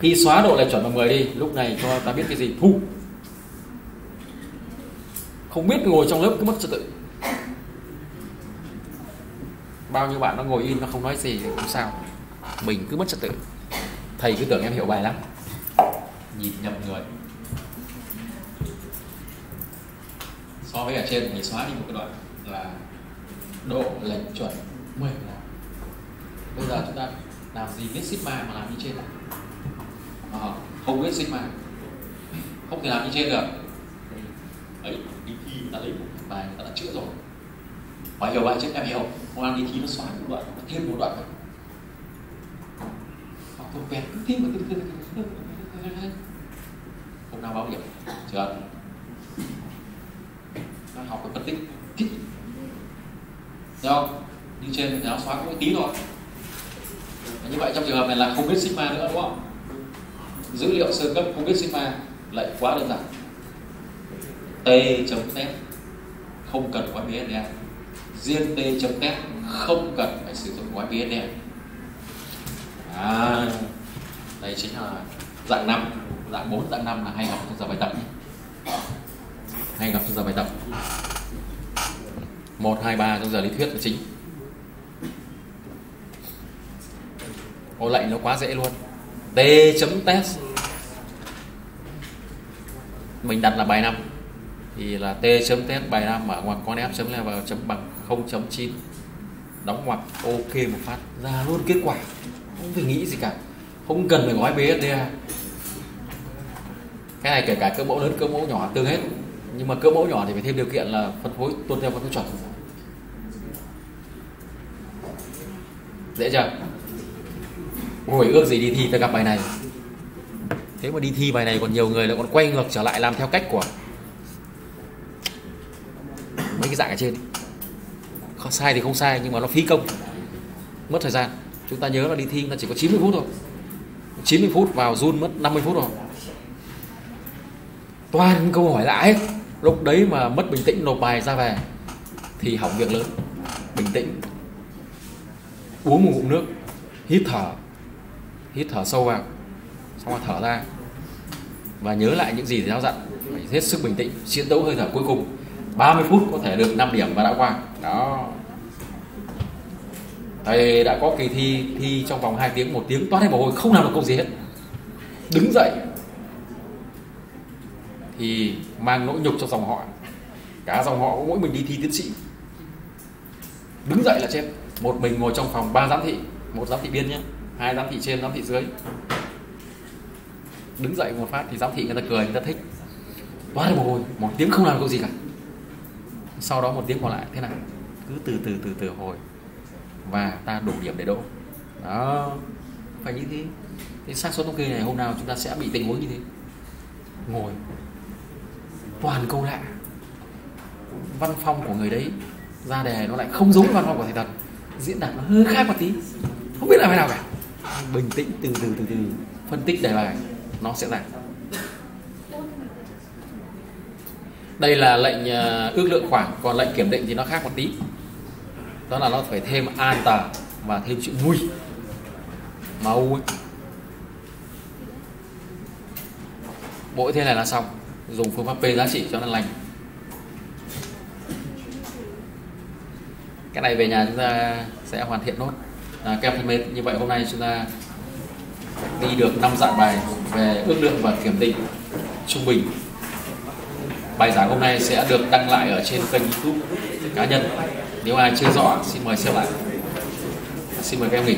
khi xóa độ lệch chuẩn bằng 10 đi, lúc này cho ta biết cái gì? Thu. Không biết ngồi trong lớp cứ mất trật tự. Bao nhiêu bạn nó ngồi in, nó không nói gì, không sao. Mình cứ mất trật tự. Thầy cứ tưởng em hiểu bài lắm. Nhìn nhầm người. So với ở trên thì xóa đi một cái đoạn là độ lệch chuẩn 10 bây giờ chúng ta làm gì biết sigma mà làm như trên này à, ờ, không biết sigma không thể làm như trên được. Ấy đi thi ta lấy một bài người ta đã chữa rồi. Và hiểu vậy chứ em hiểu. Không ăn đi thi nó xóa một đoạn nó thêm một đoạn học thuộc vẹn cứ thêm một thêm hôm nào báo điểm. Chưa? Nó học cái phân tích. Kích Thấy không? Như trên thì nó xóa có một tí thôi. Như vậy trong trường hợp này là không biết sigma nữa đúng không? Dữ liệu sơ cấp không biết sigma lại quá đơn giản. T chấm test không cần gói BSDA riêng T chấm test không cần phải sử dụng gói BSDA à, đây chính là dạng 5 dạng 4 dạng 5 là hay học trong giờ bài tập hay gặp trong giờ bài tập. 1, 2, 3 trong giờ lý thuyết là chính. Ô lệnh nó quá dễ luôn. T chấm test. Mình đặt là bài 5 thì là t chấm test, bài 5 ở ngoặc con f chấm level chấm bằng 0.9 đóng ngoặc, ok một phát. Ra luôn kết quả. Không phải nghĩ gì cả. Không cần phải gói BSDA cái này kể cả cỡ mẫu lớn, cỡ mẫu nhỏ, tương hết. Nhưng mà cỡ mẫu nhỏ thì phải thêm điều kiện là phân phối, tuân theo phân phối chuẩn. Dễ chưa? Ôi, ước gì đi thi ta gặp bài này. Thế mà đi thi bài này còn nhiều người lại còn quay ngược trở lại làm theo cách của mấy cái dạng ở trên. Không sai thì không sai, nhưng mà nó phí công. Mất thời gian. Chúng ta nhớ là đi thi nó chỉ có 90 phút thôi. 90 phút vào run mất 50 phút rồi. Toàn câu hỏi lại lúc đấy mà mất bình tĩnh nộp bài ra về thì hỏng việc lớn. Bình tĩnh. Uống một ngụm nước, hít thở hít thở sâu vào, xong rồi thở ra. Và nhớ lại những gì giáo dặn, phải hết sức bình tĩnh, chiến đấu hơi thở cuối cùng. 30 phút có thể được 5 điểm và đã qua. Đó. Thầy đã có kỳ thi thi trong vòng 2 tiếng, một tiếng, toát hết mồ hôi, không làm được công gì hết. Đứng dậy thì mang nỗi nhục cho dòng họ. Cả dòng họ, mỗi mình đi thi tiến sĩ. Đứng dậy là chết. Một mình ngồi trong phòng ba giám thị, một giám thị biên nhé hai giám thị trên, giám thị dưới. Đứng dậy một phát thì giám thị người ta cười, người ta thích. Quá mồ hôi một tiếng không làm được gì cả. Sau đó một tiếng còn lại, thế nào? Cứ từ từ từ từ hồi. Và ta đủ điểm để đỗ. Đó, phải như thế. Thì xác suất thống kê này hôm nào chúng ta sẽ bị tình huống như thế? Ngồi. Toàn câu lạ. Văn phong của người đấy, ra đề nó lại không giống văn phong của thầy thật diễn đạt nó hơi khác một tí. Không biết là thế nào cả bình tĩnh, từ từ từ từ phân tích đề bài, nó sẽ giảm đây là lệnh ờ, ước lượng khoảng, còn lệnh kiểm định thì nó khác một tí. Đó là nó phải thêm an tờ và thêm chữ vui mà u mỗi thế này là xong. Dùng phương pháp p giá trị cho nó lành. Cái này về nhà chúng ta sẽ hoàn thiện nốt à, các em thân mến như vậy hôm nay chúng ta đi được 5 dạng bài về ước lượng và kiểm định trung bình. Bài giảng hôm nay sẽ được đăng lại ở trên kênh youtube cá nhân. Nếu ai chưa rõ xin mời xem lại. Xin mời các em nghỉ.